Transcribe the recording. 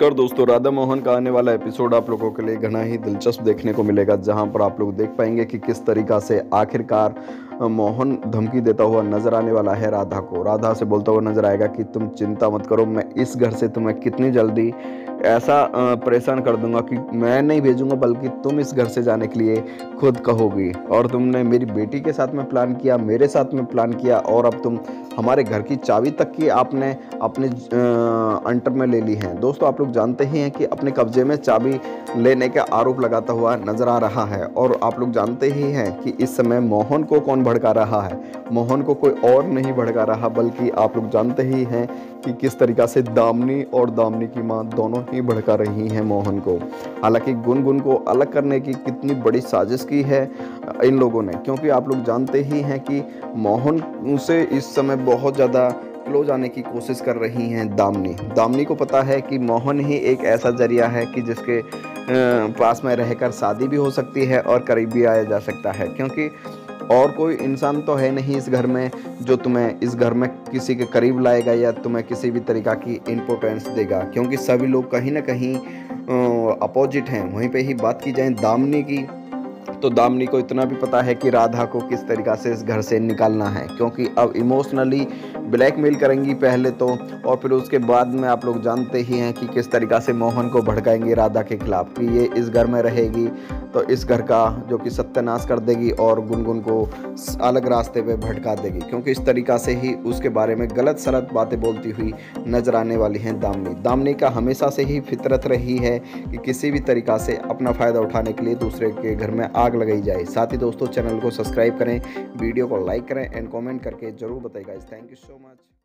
कर दोस्तों, राधा मोहन का आने वाला एपिसोड आप लोगों के लिए घना ही दिलचस्प देखने को मिलेगा, जहाँ पर आप लोग देख पाएँगे कि किस तरीका से आखिरकार मोहन धमकी देता हुआ नज़र आने वाला है राधा को। राधा से बोलता हुआ नज़र आएगा कि, तुम चिंता मत करो, मैं इस घर से तुम्हें कितनी जल्दी ऐसा परेशान कर दूँगा कि मैं नहीं भेजूँगा, बल्कि तुम इस घर से जाने के लिए खुद कहोगी। और तुमने मेरी बेटी के साथ में प्लान किया, मेरे साथ में प्लान किया, और अब तुम हमारे घर की चाबी तक की आपने अपने अंटर में ले ली है। दोस्तों, आप लोग जानते ही हैं कि अपने कब्जे में चाबी लेने का आरोप लगाता हुआ नज़र आ रहा है, और आप लोग जानते ही हैं कि इस समय मोहन को कौन भड़का रहा है। मोहन को कोई और नहीं भड़का रहा, बल्कि आप लोग जानते ही हैं कि किस तरीका से दामनी और दामनी की माँ दोनों ही भड़का रही हैं मोहन को। हालाँकि गुनगुन को अलग करने की कितनी बड़ी साजिश की है इन लोगों ने, क्योंकि आप लोग जानते ही हैं कि मोहन उसे इस समय बहुत ज़्यादा क्लोज आने की कोशिश कर रही हैं दामनी। दामनी को पता है कि मोहन ही एक ऐसा ज़रिया है कि जिसके पास में रहकर शादी भी हो सकती है और करीब भी आया जा सकता है, क्योंकि और कोई इंसान तो है नहीं इस घर में जो तुम्हें इस घर में किसी के करीब लाएगा या तुम्हें किसी भी तरीक़ा की इम्पोर्टेंस देगा। क्योंकि सभी लोग कहीं ना कहीं अपोजिट हैं। वहीं पे ही बात की जाए दामनी की तो दामनी को इतना भी पता है कि राधा को किस तरीक़ा से इस घर से निकालना है, क्योंकि अब इमोशनली ब्लैकमेल करेंगी पहले तो और फिर उसके बाद में आप लोग जानते ही हैं कि किस तरीक़ा से मोहन को भड़काएँगे राधा के खिलाफ कि ये इस घर में रहेगी तो इस घर का जो कि सत्यानाश कर देगी और गुनगुन को अलग रास्ते पे भटका देगी, क्योंकि इस तरीक़ा से ही उसके बारे में गलत सलत बातें बोलती हुई नज़र आने वाली हैं दामनी। दामनी का हमेशा से ही फितरत रही है कि किसी भी तरीक़ा से अपना फ़ायदा उठाने के लिए दूसरे के घर में आग लगाई जाए। साथ ही दोस्तों, चैनल को सब्सक्राइब करें, वीडियो को लाइक करें एंड कॉमेंट करके ज़रूर बताइएगा। Thank you so much